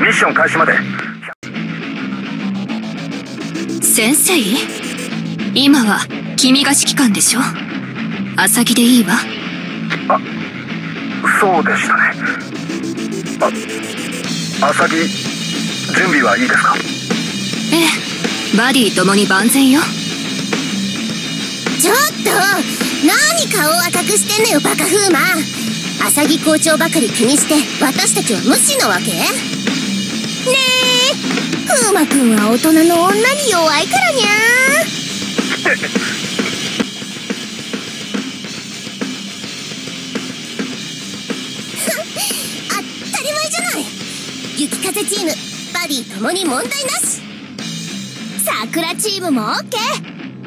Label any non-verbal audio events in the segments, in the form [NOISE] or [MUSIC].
ミッション開始まで。先生？今は君が指揮官でしょ？浅木でいいわ？そうでしたね。あ浅木準備はいいですか？ええバディ共に万全よちょっと何顔を赤くしてんのよバカ風磨。浅木校長ばかり気にして私たちは無視なわけ？ねえ風磨くんは大人の女に弱いからにゃ当たり前じゃない。雪風チームバディともに問題なし。桜チームも OK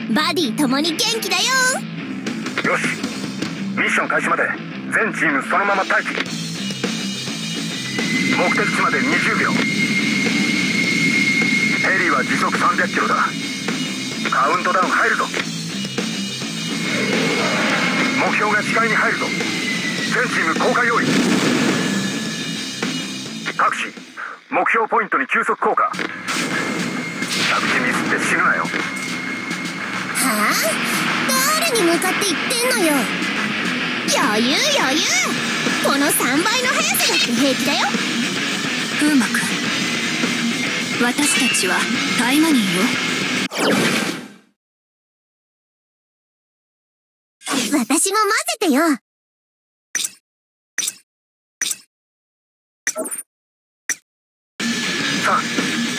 バディともに元気だよ。よし。ミッション開始まで。全チームそのまま待機。目的地まで20秒。ヘリは時速300キロだ。カウントダウン入るぞ。目標が視界に入るぞ。全チーム降下用意。タクシー目標ポイントに急速降下。着地ミスって死ぬなよ。誰に向かって言ってんのよ。余裕余裕。この3倍の速さだって平気だよ。風磨君私たちはタイマニーよ。私も混ぜてよ。3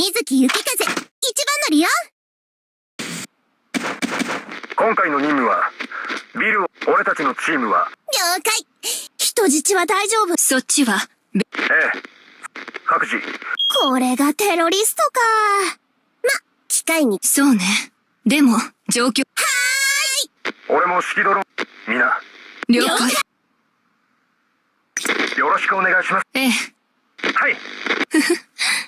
水木雪風一番乗りよ。今回の任務はビルを俺たちのチームは。了解。人質は大丈夫。そっちはべええ。各自。これがテロリストか。ま機械に。そうね。でも状況。俺も指揮ドローン。皆。了解。よろしくお願いします。ええ。はい [LAUGHS]